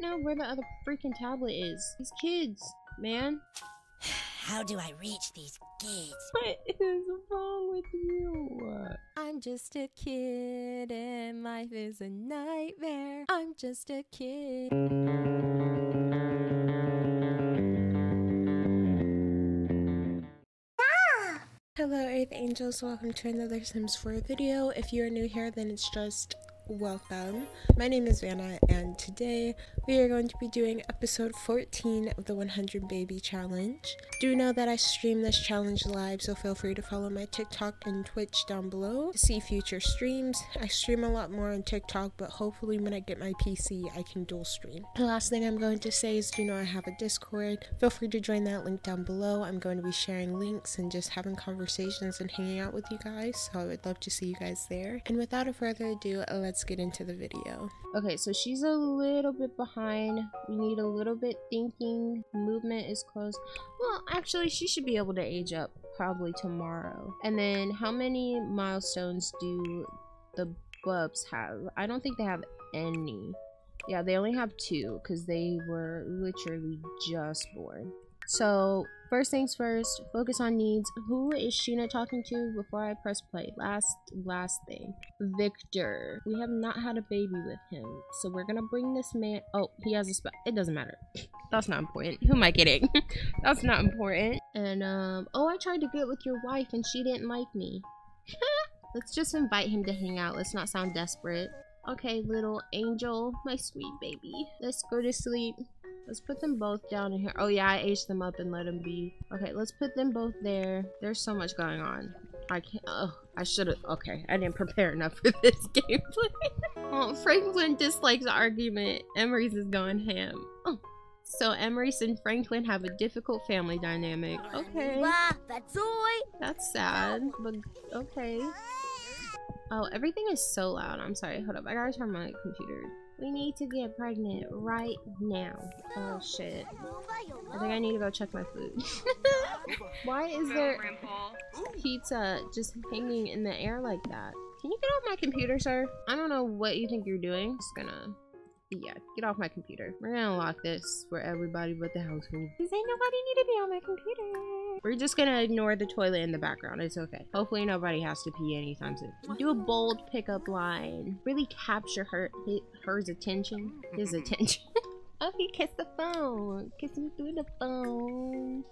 don't know where the other freaking tablet is. These kids, man. How do I reach these kids? What is wrong with you? I'm just a kid and life is a nightmare. I'm just a kid. Hello Earth Angels, welcome to another Sims 4 video. If you are new here, then it's just welcome. My name is Vanna and today we are going to be doing episode 14 of the 100 Baby Challenge. Do know that I stream this challenge live, so feel free to follow my TikTok and Twitch down below to see future streams. I stream a lot more on TikTok, but hopefully when I get my PC, I can dual stream. The last thing I'm going to say is do know I have a Discord. Feel free to join that link down below. I'm going to be sharing links and just having conversations and hanging out with you guys, so I would love to see you guys there. And without a further ado, let's get into the video. Okay, so she's a little bit behind. We need a little bit thinking. Movement is close. Well, actually, she should be able to age up probably tomorrow. And then how many milestones do the bubs have? I don't think they have any. Yeah, they only have two because they were literally just born. So first things first, focus on needs. Who is Sheena talking to before I press play? Last last thing. Victor. We have not had a baby with him. So we're gonna bring this man oh, he has a spell. It doesn't matter. That's not important. Who am I kidding? That's not important. And um oh I tried to get with your wife and she didn't like me. Let's just invite him to hang out. Let's not sound desperate. Okay, little angel, my sweet baby. Let's go to sleep. Let's put them both down in here. Oh yeah, I aged them up and let them be. Okay, let's put them both there. There's so much going on. I can't. Oh, I should have. Okay, I didn't prepare enough for this gameplay. oh, Franklin dislikes argument. Emery's is going ham. Oh. So Emery's and Franklin have a difficult family dynamic. Okay. That's sad, but okay. Oh, everything is so loud. I'm sorry. Hold up. I gotta turn my computer. We need to get pregnant right now. Oh shit. I think I need to go check my food. Why is there pizza just hanging in the air like that? Can you get off my computer, sir? I don't know what you think you're doing. Just gonna yeah, get off my computer. We're gonna lock this for everybody but the household. Cause ain't nobody need to be on my computer. We're just gonna ignore the toilet in the background. It's okay. Hopefully nobody has to pee anytime soon. Do a bold pickup line. Really capture her his, her's attention. His attention. oh, he kissed the phone. Kiss me through the phone.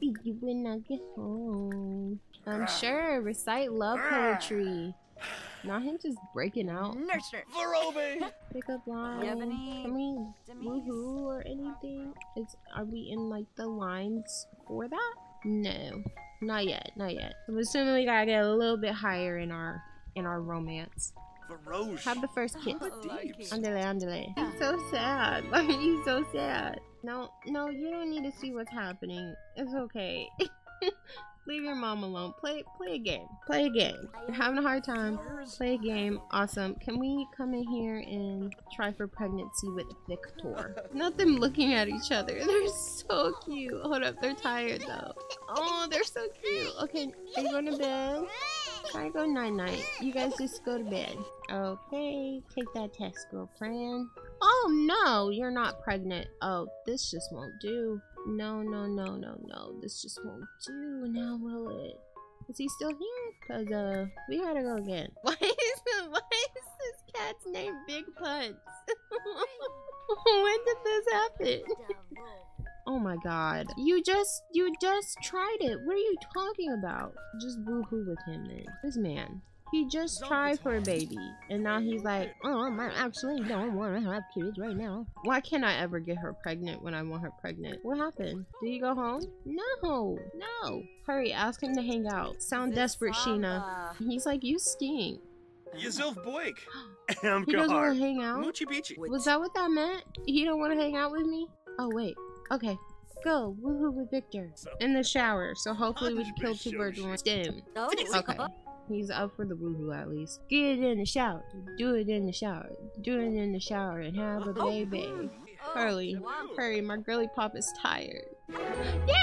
See you when I get home. I'm sure. Recite love poetry. Not him just breaking out. Nurture. Pick up line. You have any Can we woohoo or anything? Is are we in like the lines for that? No, not yet, not yet. I'm assuming we gotta get a little bit higher in our in our romance. Varoche. Have the first kiss. Deeps. Andale, andale. He's so sad. Why are you so sad? No, no, you don't need to see what's happening. It's okay. Leave your mom alone. Play, play a game. Play a game. You're having a hard time. Play a game. Awesome. Can we come in here and try for pregnancy with Victor? Not them looking at each other. They're so cute. Hold up. They're tired though. Oh, they're so cute. Okay, are you going to bed? Try to go night night. You guys just go to bed. Okay, take that test, girlfriend. Oh no, you're not pregnant. Oh, this just won't do. No, no, no, no, no. This just won't do. Now will it? Is he still here? Cause uh, we gotta go again. Why is why is this cat's name Big Putz? when did this happen? Oh my god. You just you just tried it. What are you talking about? Just boo-hoo with him then. This man. He just tried for a baby. And now he's like, oh, I actually don't want to have kids right now. Why can't I ever get her pregnant when I want her pregnant? What happened? Did he go home? No. No. Hurry, ask him to hang out. Sound desperate, Sheena. He's like, you stink. Yuzilf Boik. He doesn't want to hang out? Moochie Beachy. Was that what that meant? He don't want to hang out with me? Oh, wait. Okay. Go. Woohoo with Victor. In the shower. So hopefully we can kill two birds with one stone. Okay. He's up for the woohoo at least. Get it in the shower. Do it in the shower. Do it in the shower and have a baby. Hurry. Hurry, my girly pop is tired. Yay!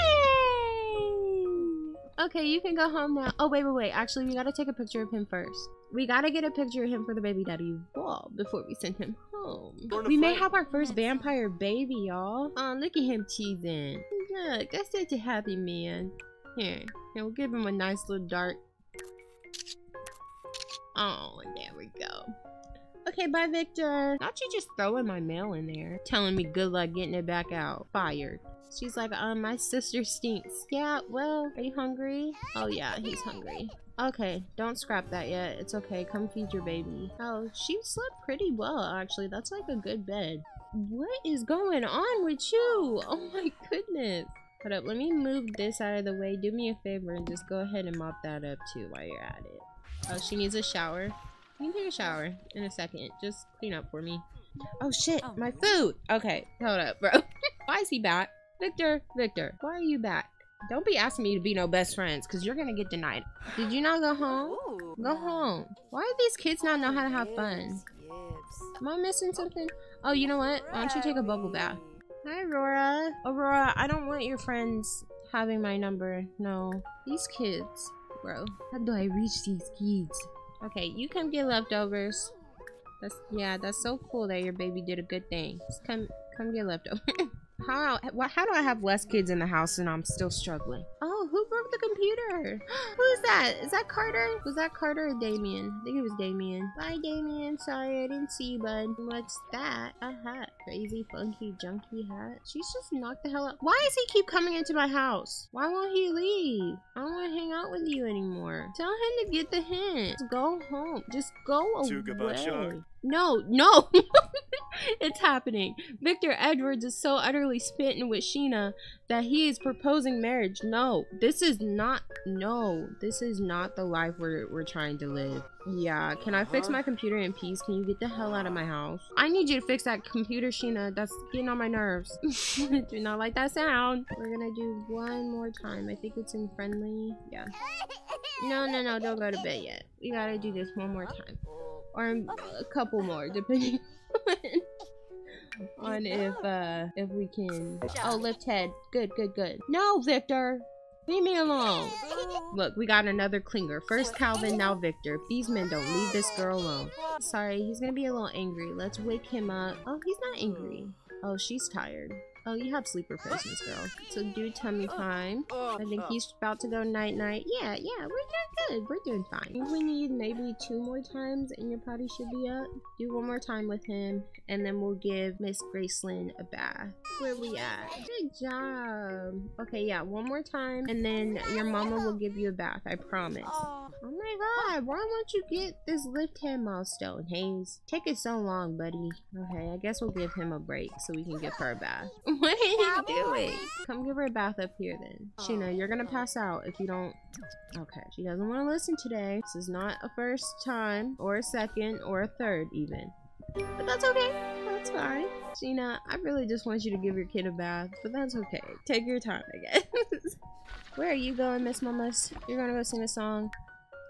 Okay, you can go home now. Oh, wait, wait, wait. Actually, we gotta take a picture of him first. We gotta get a picture of him for the baby daddy wall before we send him home. We may have our first vampire baby, y'all. Oh, look at him cheesing. Look, that's such a happy man. Here, here, we'll give him a nice little dark. Oh, there we go. Okay, bye, Victor. Not you just throwing my mail in there, telling me good luck getting it back out. Fired. She's like, um, my sister stinks. Yeah, well, are you hungry? Oh yeah, he's hungry. Okay, don't scrap that yet. It's okay. Come feed your baby. Oh, she slept pretty well, actually. That's like a good bed. What is going on with you? Oh my goodness. Hold up, let me move this out of the way. Do me a favor and just go ahead and mop that up too while you're at it. Oh, she needs a shower. You can take a shower in a second. Just clean up for me. Oh shit, Oh, my food. Okay, hold up, bro. Why is he back? Victor, Victor, why are you back? Don't be asking me to be no best friends, because you're gonna get denied. Did you not go home? Go home. Why do these kids not know how to have fun? Am I missing something? Oh, you know what? Why don't you take a bubble bath? Hi, Aurora. Aurora, I don't want your friends having my number. No. These kids. Bro, how do I reach these kids? Okay, you come get leftovers. That's yeah, that's so cool that your baby did a good thing. Just come come get leftovers. how how do I have less kids in the house and I'm still struggling? Oh, the computer? Who's that? Is that Carter? Was that Carter or Damien? I think it was Damien. Bye, Damien. Sorry, I didn't see you, bud. What's that? A hat. Crazy, funky, junky hat. She's just knocked the hell out. Why does he keep coming into my house? Why won't he leave? I don't want to hang out with you anymore. Tell him to get the hint. Just go home. Just go away. No, no. it's happening. Victor Edwards is so utterly smitten with Sheena that he is proposing marriage. No, this is not. No, this is not the life we're we're trying to live. Yeah, can I fix Uh-huh. my computer in peace? Can you get the hell out of my house? I need you to fix that computer, Sheena. That's getting on my nerves. do not like that sound. We're gonna do one more time. I think it's in friendly. Yeah. No, no, no. Don't go to bed yet. We gotta do this one more time, or a couple more, depending on, if uh if we can. Oh, lift head. Good, good, good. No, Victor. Leave me alone. Look, we got another clinger. First Calvin, now Victor. These men don't leave this girl alone. Sorry, he's gonna be a little angry. Let's wake him up. Oh, he's not angry. Oh, she's tired. Oh, you have sleeper potions, girl. So do tummy time. I think he's about to go night night. Yeah, yeah, we're doing good. We're doing fine. We need maybe two more times and your potty should be up. Do one more time with him and then we'll give Miss Gracelyn a bath. Where we at? Good job. Okay, yeah, one more time and then your mama will give you a bath. I promise. Oh my god, why won't you get this lift hand milestone, Hayes? Take it so long, buddy. Okay, I guess we'll give him a break so we can give her a bath. What are you doing? Come give her a bath up here then. Sheena, you're gonna pass out if you don't. Okay, she doesn't want to listen today. This is not a first time, or a second, or a third even. But that's okay. That's fine. Sheena, I really just want you to give your kid a bath, but that's okay. Take your time, I guess. Where are you going, Miss Mamas? You're gonna go sing a song.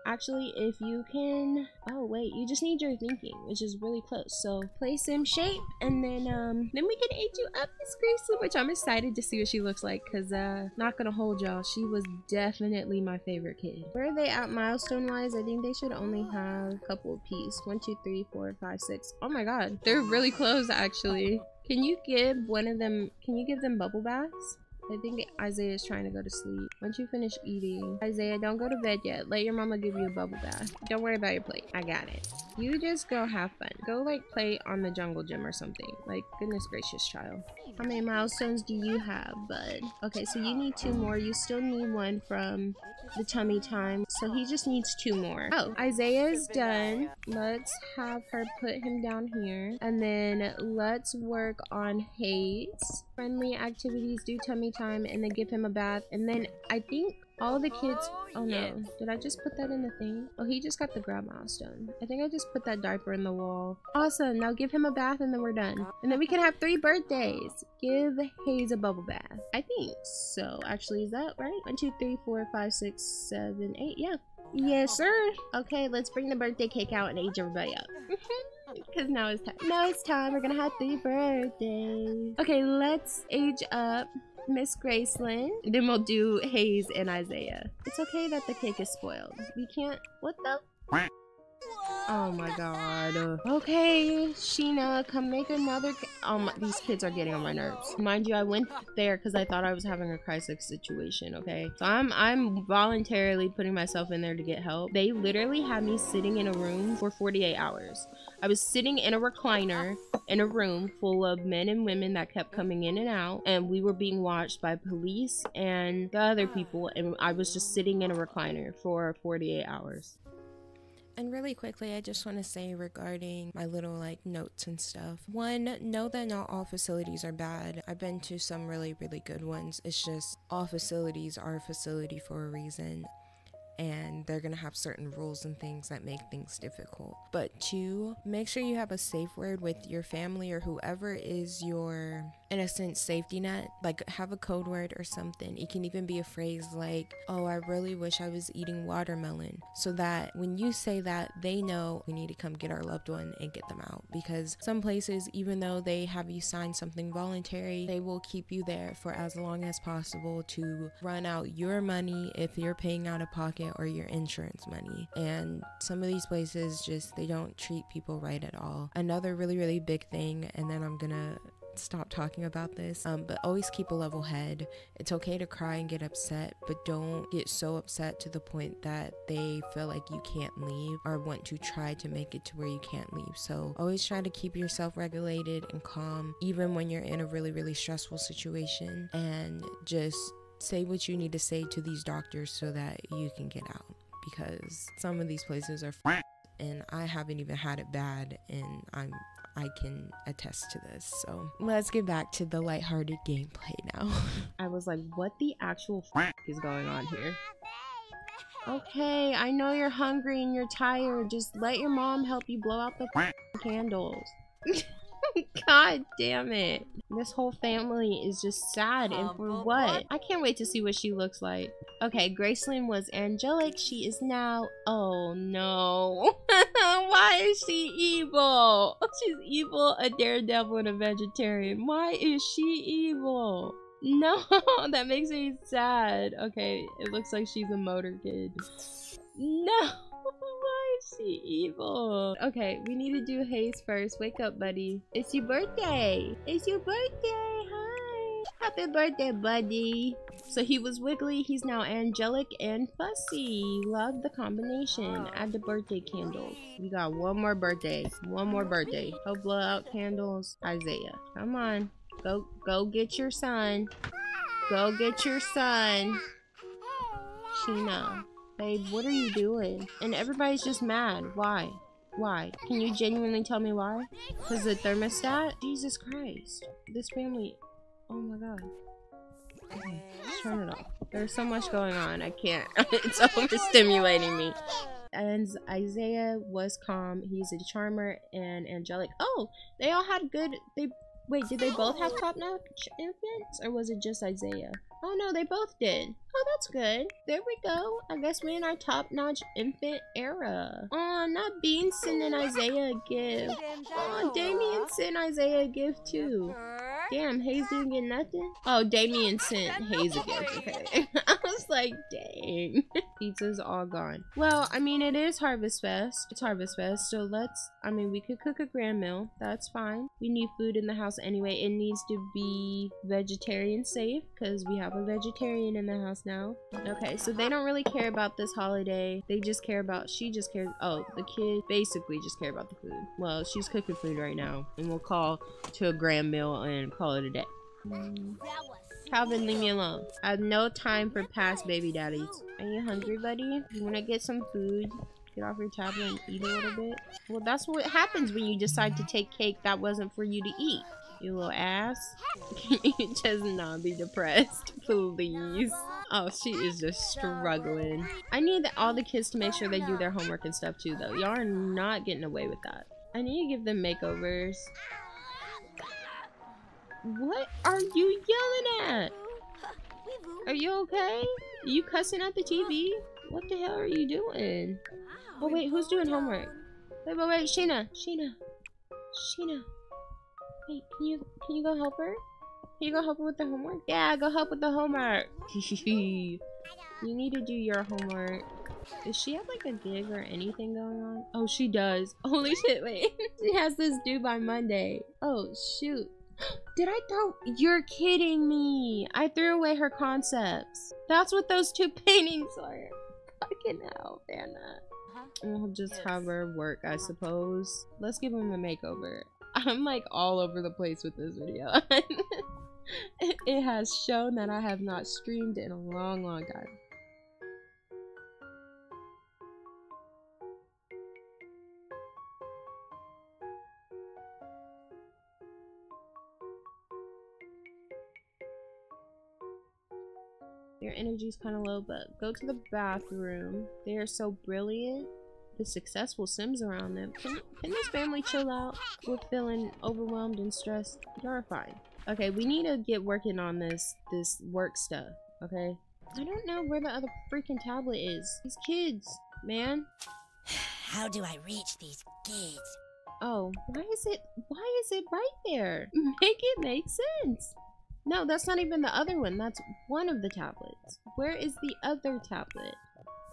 Actually, if you can... Oh, wait. You just need your thinking, which is really close. So, play sim shape, and then, um... Then we can age you up, Miss Gracie, which I'm excited to see what she looks like, because, uh... Not gonna hold y'all. She was definitely my favorite kid. Where are they at milestone-wise? I think they should only have a couple apiece. One, two, three, four, five, six. Oh my god. They're really close, actually. Can you give one of them... Can you give them bubble baths? I think Isaiah is trying to go to sleep. Once you finish eating, Isaiah, don't go to bed yet. Let your mama give you a bubble bath. Don't worry about your plate. I got it. You just go have fun. Go like play on the jungle gym or something. Like, goodness gracious, child. How many milestones do you have, bud? Okay, so you need two more. You still need one from the tummy time. So he just needs two more. Oh, Isaiah's done. Let's have her put him down here. And then let's work on Hayes. Friendly activities, do tummy time, and then give him a bath. And then I think all the kids... Oh, oh no, did I just put that in the thing? Oh, he just got the grab milestone. I think I just put that diaper in the wall. Awesome, now give him a bath and then we're done. And then we can have three birthdays. Give Hayes a bubble bath. I think so. Actually, is that right? One, two, three, four, five, six, seven, eight. Yeah. Yes, sir. Okay, let's bring the birthday cake out and age everybody up. Because now it's time. Now it's time. We're gonna have three birthdays. Okay, let's age up Miss Gracelyn. Then we'll do Hayes and Isaiah. It's okay that the cake is spoiled. We can't. What the? Oh my god. Okay, Sheena, come make another. Um, these kids are getting on my nerves. Mind you, I went there because I thought I was having a crisis situation. Okay, so I'm I'm voluntarily putting myself in there to get help. They literally had me sitting in a room for 48 hours. I was sitting in a recliner in a room full of men and women that kept coming in and out, and we were being watched by police and the other people, and I was just sitting in a recliner for 48 hours. And really quickly, I just want to say regarding my little like notes and stuff. One, know that not all facilities are bad. I've been to some really, really good ones. It's just all facilities are a facility for a reason and they're gonna have certain rules and things that make things difficult. But two, make sure you have a safe word with your family or whoever is your innocent safety net. Like have a code word or something. It can even be a phrase like, "Oh, I really wish I was eating watermelon," so that when you say that, they know we need to come get our loved one and get them out. Because some places, even though they have you sign something voluntary, they will keep you there for as long as possible to run out your money if you're paying out of pocket or your insurance money. And some of these places just they don't treat people right at all. Another really really big thing and then I'm to stop talking about this um, but always keep a level head. It's okay to cry and get upset but don't get so upset to the point that they feel like you can't leave or want to try to make it to where you can't leave. So always try to keep yourself regulated and calm even when you're in a really really stressful situation and just say what you need to say to these doctors so that you can get out because some of these places are f- and I haven't even had it bad and I'm I can attest to this. So let's get back to the lighthearted gameplay now. I was like, what the actual is going on here? Okay, I know you're hungry and you're tired. Just let your mom help you blow out the candles. God damn it. This whole family is just sad and um, for what? I can't wait to see what she looks like. Okay, Gracelyn was angelic. She is now... Oh no. Why is she evil? She's evil, a daredevil, and a vegetarian. Why is she evil? No, that makes me sad. Okay, it looks like she's a motor kid. No she evil? Okay, we need to do Hayes first. Wake up, buddy. It's your birthday. It's your birthday. Hi. Happy birthday, buddy. So he was wiggly. He's now angelic and fussy. Love the combination. Add the birthday candles. We got one more birthday. One more birthday. Go blow out candles. Isaiah. Come on. Go, go get your son. Go get your son. Sheena. Babe, what are you doing? And everybody's just mad. Why? Why? Can you genuinely tell me why? Because the thermostat? Jesus Christ. This family... Oh my god. Okay, turn it off. There's so much going on. I can't. it's overstimulating me. And Isaiah was calm. He's a charmer and angelic. Oh, they all had good... They Wait, did they both have top-notch infants? Or was it just Isaiah? Oh no, they both did. Oh, that's good. There we go. I guess we're in our top-notch infant era. Oh, not Bean sending Isaiah a gift. Oh, Damien sent Isaiah a gift too. Damn, Hayes didn't get nothing? Oh, Damien sent Hayes a gift. Okay. I was like, dang. Pizza's all gone. Well, I mean, it is Harvest Fest. It's Harvest Fest, so let's, I mean, we could cook a grand meal. That's fine. We need food in the house anyway. It needs to be vegetarian safe because we have a vegetarian in the house now. Okay, so they don't really care about this holiday. They just care about, she just cares, oh, the kid basically just care about the food. Well, she's cooking food right now. And we'll call to a grand meal and call it a day. Calvin, leave me alone. I have no time for past baby daddies. Are you hungry, buddy? You want to get some food? Get off your tablet and eat a little bit? Well, that's what happens when you decide to take cake that wasn't for you to eat. You little ass. Can you just not be depressed, please? Oh, she is just struggling. I need all the kids to make sure they do their homework and stuff too, though. Y'all are not getting away with that. I need to give them makeovers. What are you yelling at? Are you okay? Are you cussing at the TV? What the hell are you doing? Oh wait, who's doing homework? Wait, wait, wait, Sheena, Sheena, Sheena. Wait, can you can you go help her? Can you go help her with the homework? Yeah, go help with the homework. you need to do your homework. Does she have like a gig or anything going on? Oh, she does. Holy shit, wait. she has this due by Monday. Oh, shoot. Did I throw? You're kidding me. I threw away her concepts. That's what those two paintings are. Fucking hell, Vanna. Uh-huh. We'll just have her work, I uh-huh. suppose. Let's give him a makeover. I'm like all over the place with this video. it has shown that I have not streamed in a long, long time. Kind of low, but go to the bathroom. They are so brilliant. The successful Sims around them. Can, can this family chill out? We're feeling overwhelmed and stressed. You're fine. Okay, we need to get working on this this work stuff. Okay. I don't know where the other freaking tablet is. These kids, man. How do I reach these kids? Oh, why is it why is it right there? Make it make sense. No, that's not even the other one. That's one of the tablets. Where is the other tablet?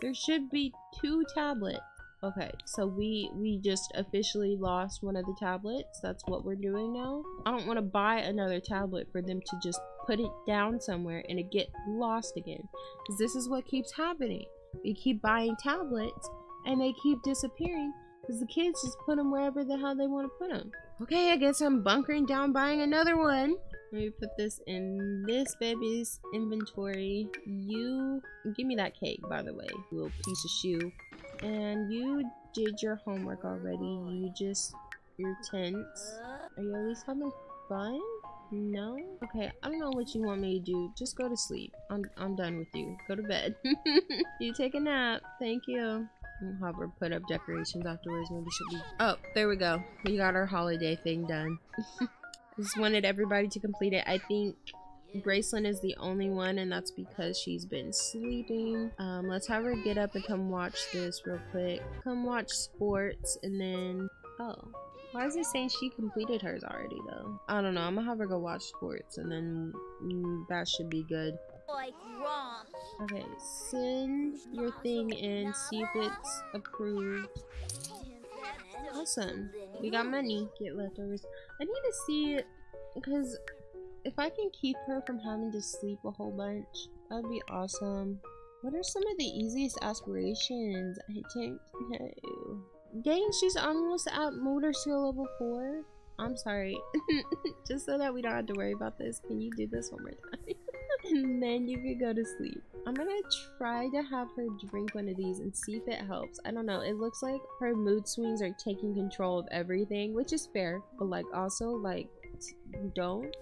There should be two tablets. Okay, so we we just officially lost one of the tablets. That's what we're doing now. I don't want to buy another tablet for them to just put it down somewhere and it get lost again. Because this is what keeps happening. We keep buying tablets and they keep disappearing because the kids just put them wherever the hell they want to put them. Okay, I guess I'm bunkering down buying another one. Let me put this in this baby's inventory. You, give me that cake, by the way, little piece of shoe. And you did your homework already. You just, you're tense. Are you at least having fun? No? Okay, I don't know what you want me to do. Just go to sleep. I'm, I'm done with you. Go to bed. you take a nap. Thank you. I'll have her put up decorations afterwards. Maybe she'll be... Oh, there we go. We got our holiday thing done. just wanted everybody to complete it. I think Gracelyn is the only one, and that's because she's been sleeping. Um, let's have her get up and come watch this real quick. Come watch sports, and then... Oh. Why is it saying she completed hers already, though? I don't know. I'm gonna have her go watch sports, and then mm, that should be good. Like. Okay, send your thing in, see if it's approved. Awesome. We got money. Get leftovers. I need to see it because if I can keep her from having to sleep a whole bunch, that would be awesome. What are some of the easiest aspirations? I don't know. Dang, she's almost at motor skill level 4. I'm sorry. Just so that we don't have to worry about this, can you do this one more time? and then you could go to sleep. I'm gonna try to have her drink one of these and see if it helps. I don't know. It looks like her mood swings are taking control of everything, which is fair. But like also like don't.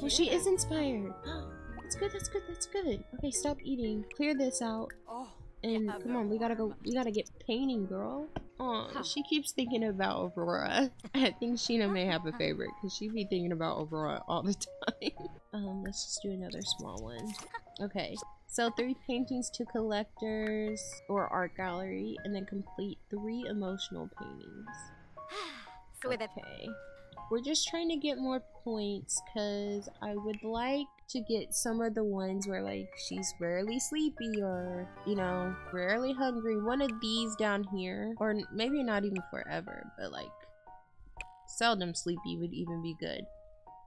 Well, she is inspired. That's good. That's good. That's good. Okay, stop eating. Clear this out. And come on, we gotta go. We gotta get painting, girl. Oh, she keeps thinking about Aurora. I think Sheena may have a favorite because she be thinking about Aurora all the time. um, let's just do another small one. Okay, so three paintings to collectors or art gallery, and then complete three emotional paintings. Okay. We're just trying to get more points because I would like to get some of the ones where like she's rarely sleepy or you know rarely hungry. One of these down here or maybe not even forever but like seldom sleepy would even be good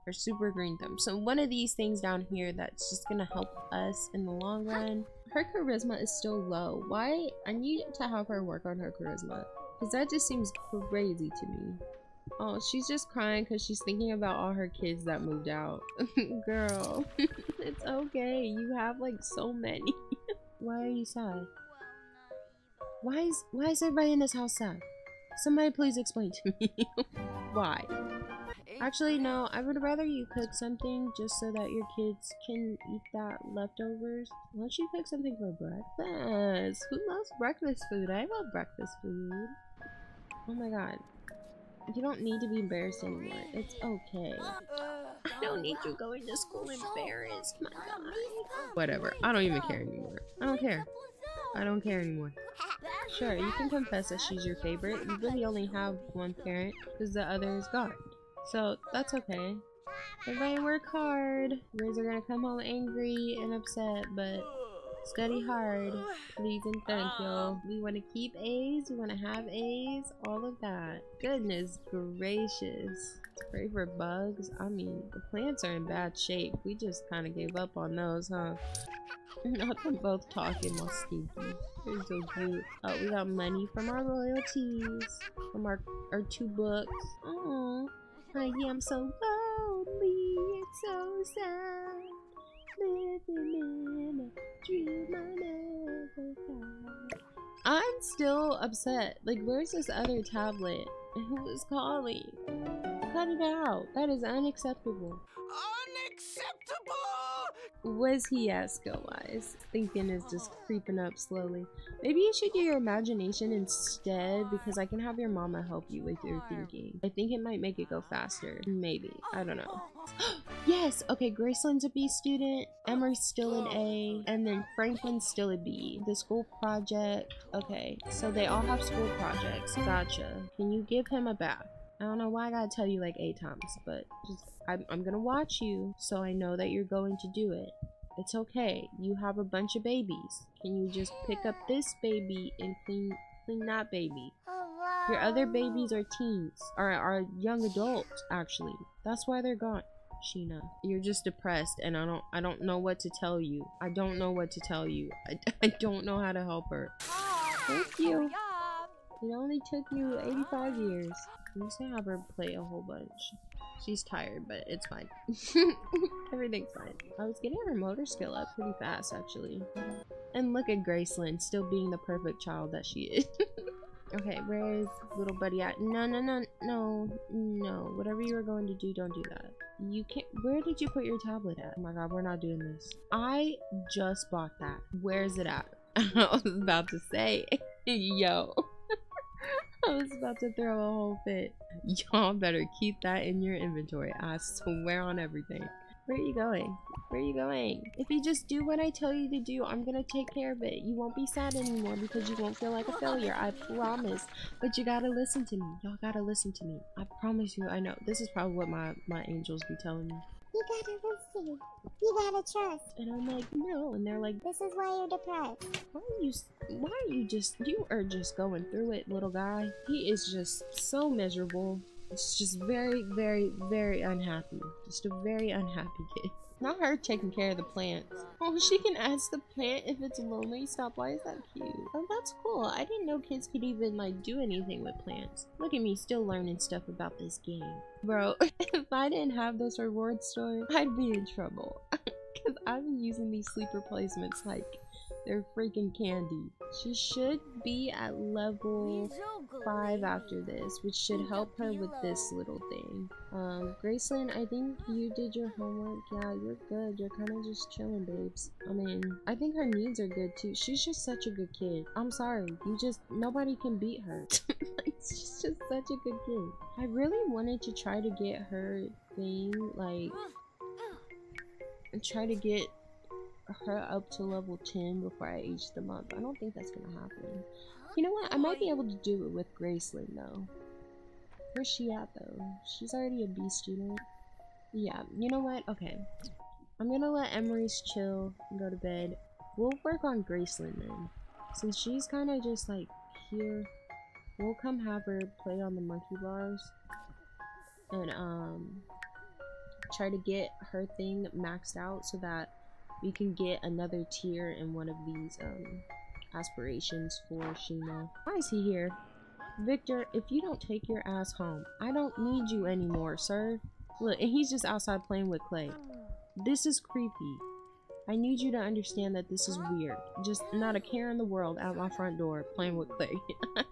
or super green thumb. So one of these things down here that's just gonna help us in the long run. Her charisma is still low. Why? I need to have her work on her charisma because that just seems crazy to me. Oh, she's just crying because she's thinking about all her kids that moved out. Girl, it's okay. You have like so many. why are you sad? Why is why is everybody in this house sad? Somebody please explain to me. why? Actually, no. I would rather you cook something just so that your kids can eat that leftovers. Why don't you cook something for breakfast? Who loves breakfast food? I love breakfast food. Oh my god. You don't need to be embarrassed anymore. It's okay. I don't need you going to school embarrassed, my god. Whatever. I don't even care anymore. I don't care. I don't care anymore. Sure, you can confess that she's your favorite. You really only have one parent because the other is gone. So, that's okay. Everybody work hard. You guys are gonna come home angry and upset, but Study hard, please and thank you. Um, we want to keep A's, we want to have A's, all of that. Goodness gracious. Pray for bugs. I mean, the plants are in bad shape. We just kind of gave up on those, huh? Not them both talking while stinky. They're so cute. Oh, we got money from our royalties. From our, our two books. Oh, I am so lonely. It's so sad. Living in a dream I never had. I'm still upset. Like, where's this other tablet? Who is calling? Cut it out. That is unacceptable. Unacceptable! Where's he at skill wise? Thinking is just creeping up slowly. Maybe you should do your imagination instead because I can have your mama help you with your oh thinking. I think it might make it go faster. Maybe. I don't know. yes! Okay, Graceland's a B student, Emery's still an A, oh. and then Franklin's still a B. The school project. Okay, so they all have school projects. Gotcha. Can you give him a bath? I don't know why I gotta tell you like eight times, but just I'm, I'm gonna watch you so I know that you're going to do it. It's okay. You have a bunch of babies. Can you just pick up this baby and clean clean that baby? Your other babies are teens, or are young adults actually. That's why they're gone. Sheena, you're just depressed, and I don't I don't know what to tell you. I don't know what to tell you. I, I don't know how to help her. Thank you. It only took you 85 years. I'm just gonna have her play a whole bunch. She's tired, but it's fine. Everything's fine. I was getting her motor skill up pretty fast, actually. And look at Graceland, still being the perfect child that she is. okay, where is little buddy at? No, no, no, no, no. Whatever you were going to do, don't do that. You can't- where did you put your tablet at? Oh my god, we're not doing this. I just bought that. Where is it at? I was about to say, yo. I was about to throw a whole fit. Y'all better keep that in your inventory. I swear on everything. Where are you going? Where are you going? If you just do what I tell you to do, I'm gonna take care of it. You won't be sad anymore because you won't feel like a failure. I promise. But you gotta listen to me. Y'all gotta listen to me. I promise you, I know. This is probably what my, my angels be telling me. You gotta listen. You gotta trust. And I'm like, no. And they're like, This is why you're depressed. why are you s- why are you just you are just going through it little guy he is just so miserable it's just very very very unhappy just a very unhappy kid not her taking care of the plants. Oh she can ask the plant if it's lonely. Stop. Why is that cute? Oh that's cool. I didn't know kids could even like do anything with plants. Look at me still learning stuff about this game. Bro if i didn't have this reward store i'd be in trouble. Because i'm using these sleeper placements like they're freaking candy. She should be at level 5 after this, which should help her with this little thing. Um, Graceland, I think you did your homework. Yeah, you're good. You're kind of just chilling, babes. I mean, I think her needs are good too. She's just such a good kid. I'm sorry. You just, nobody can beat her. She's just such a good kid. I really wanted to try to get her thing, like, and try to get her up to level 10 before I age them up. I don't think that's gonna happen. You know what? I might be able to do it with Graceland though. Where's she at though? She's already a B student. Yeah, you know what? Okay. I'm gonna let Emery's chill and go to bed. We'll work on Graceland then. Since she's kind of just like here, we'll come have her play on the monkey bars. And um, try to get her thing maxed out so that we can get another tier in one of these um aspirations for Sheena. Why is he here? Victor, if you don't take your ass home, I don't need you anymore, sir. Look, and he's just outside playing with clay. This is creepy. I need you to understand that this is weird. Just not a care in the world out my front door playing with clay.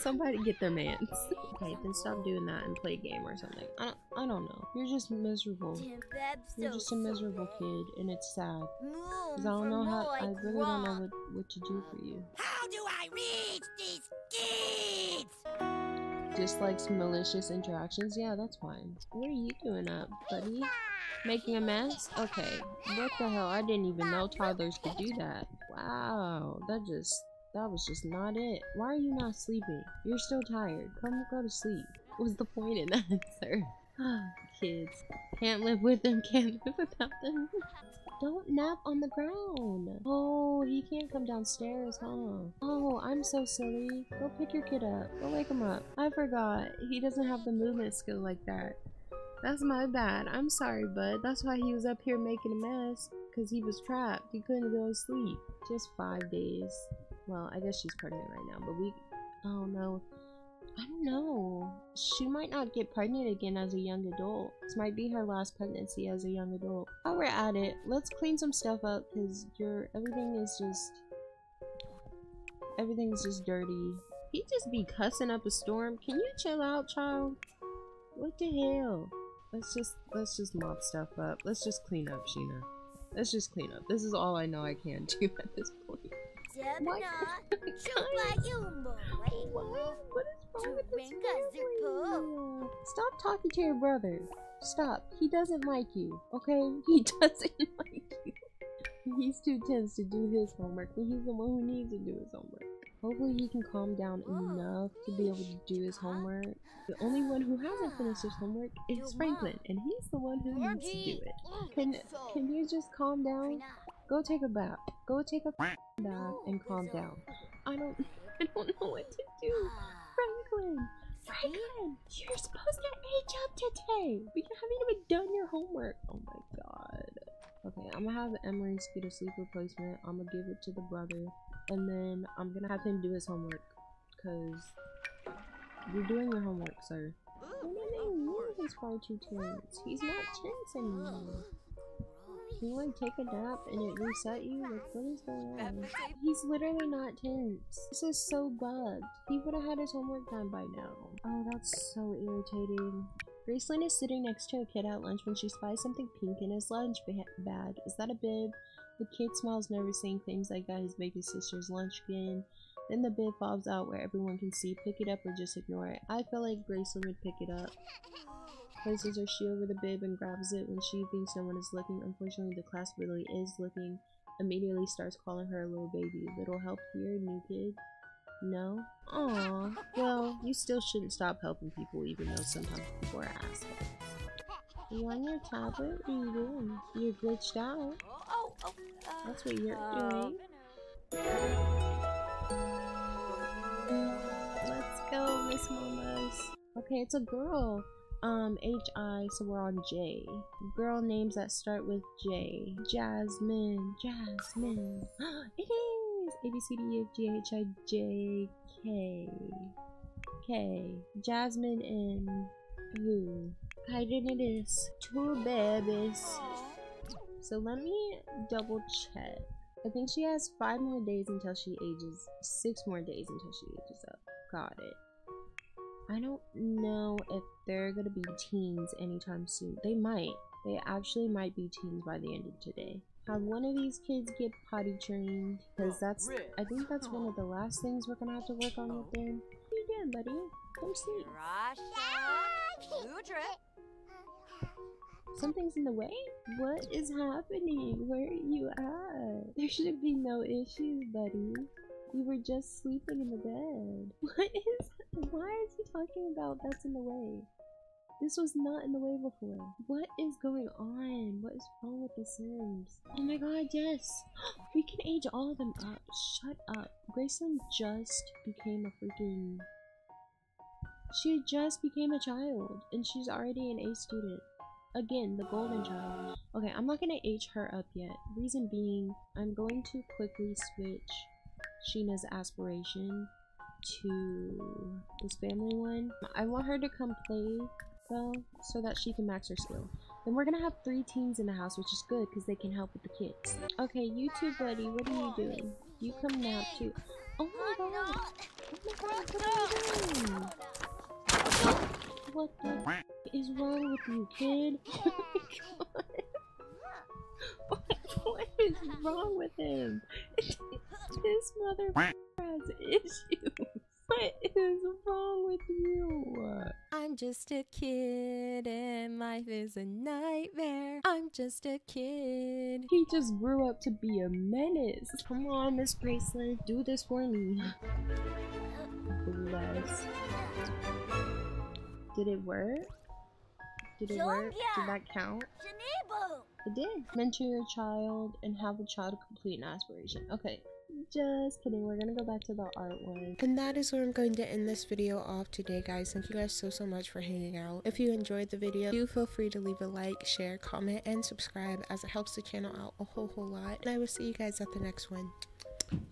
Somebody get their mans. Okay, then stop doing that and play a game or something. I don't, I don't know. You're just miserable. You're just a miserable kid, and it's sad. Cause I don't know how. I really don't know what, what to do for you. How do I reach these kids? Just like some malicious interactions. Yeah, that's fine. What are you doing up, buddy? Making a mess? Okay. What the hell? I didn't even know toddlers could do that. Wow. That just. That was just not it. Why are you not sleeping? You're still tired. Come go to sleep. What's the point in that, sir? Kids. Can't live with them, can't live without them. Don't nap on the ground. Oh, he can't come downstairs, huh? Oh, I'm so silly. Go pick your kid up. Go wake him up. I forgot. He doesn't have the movement skill like that. That's my bad. I'm sorry, bud. That's why he was up here making a mess. Because he was trapped. He couldn't go to sleep. Just five days. Well, I guess she's pregnant right now, but we... Oh, no. I don't know. She might not get pregnant again as a young adult. This might be her last pregnancy as a young adult. While we're at it, let's clean some stuff up because your everything is just everything's just dirty. He just be cussing up a storm. Can you chill out, child? What the hell? Let's just let's just mop stuff up. Let's just clean up, Sheena. Let's just clean up. This is all I know I can do at this point. What? Jebna, chupa What? What is wrong with this family? Stop talking to your brother. Stop. He doesn't like you, okay? He doesn't like you. He's too tense to do his homework, but he's the one who needs to do his homework. Hopefully he can calm down enough to be able to do his homework. The only one who hasn't finished his homework is Franklin, and he's the one who needs to do it. Can can you just calm down? Go take a bath. Go take a bath and calm down. I don't I don't know what to do. Franklin! Franklin! You're supposed to age up today! But you haven't even done your homework. Oh my god. Okay, I'm gonna have Emery's get a sleep replacement. I'm gonna give it to the brother. And then I'm gonna have him do his homework. Cause you're doing your homework, sir. No, no, no, he's far too tense. He's not tense anymore. Can you like take a nap and it reset you? Like what is going on? He's literally not tense. This is so bugged. He would have had his homework done by now. Oh, that's so irritating. Graceland is sitting next to a kid at lunch when she spies something pink in his lunch ba- bag. Is that a bib? The kid smiles nervous, saying things like that his baby sister's lunch again. Then the bib falls out where everyone can see. Pick it up or just ignore it. I feel like Graceland would pick it up. Places her shoe over the bib and grabs it when she thinks no one is looking. Unfortunately, the class really is looking. Immediately starts calling her a little baby. Little help here, new kid? No? Aw. Well, you still shouldn't stop helping people even though sometimes people are assholes. You on your tablet? What are you doing? You're glitched out. Oh, oh, That's what you're doing. Let's go, Miss Mamas. Okay, it's a girl. Um, H-I, so we're on J. Girl names that start with J. Jasmine. Jasmine. it is! A, B, C, D, E, F, G, H, I, J, K. K. Jasmine and who? Hiding it is. Two babies. So let me double check. I think she has five more days until she ages. Six more days until she ages up. Got it. I don't know if they're gonna be teens anytime soon. They might. They actually might be teens by the end of today. Have one of these kids get potty trained, because that's, I think that's one of the last things we're gonna have to work on with them. What are you doing, buddy? Come sleep. Rasha, Ludra, Something's in the way? What is happening? Where are you at? There should be no issues, buddy. We were just sleeping in the bed. What is why is he talking about that's in the way? This was not in the way before. What is going on? What is wrong with the Sims? Oh my god, yes! We can age all of them up. Shut up. Graceland just became a freaking... She just became a child, and she's already an A student. Again, the golden child. Okay, I'm not gonna age her up yet. Reason being, I'm going to quickly switch Sheena's aspiration to this family one. I want her to come play though, so that she can max her skill. Then we're gonna have three teens in the house, which is good because they can help with the kids. Okay, you too, buddy. What are you doing? You come nap too. Oh my god! Oh my god! What are you doing? What the f is wrong with you, kid? Oh my god! what is wrong with him? this mother has issues. What is wrong with you? I'm just a kid and life is a nightmare. I'm just a kid. He just grew up to be a menace. Come on, Miss Bracelet, do this for me. Bless. Did it work? Did it work? Did that count? It did. Mentor your child and have the child complete an aspiration. Okay. Just kidding. We're gonna go back to the art one. And that is where I'm going to end this video off today, guys. Thank you guys so, so much for hanging out. If you enjoyed the video, do feel free to leave a like, share, comment, and subscribe as it helps the channel out a whole, whole lot. And I will see you guys at the next one.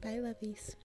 Bye, lovies.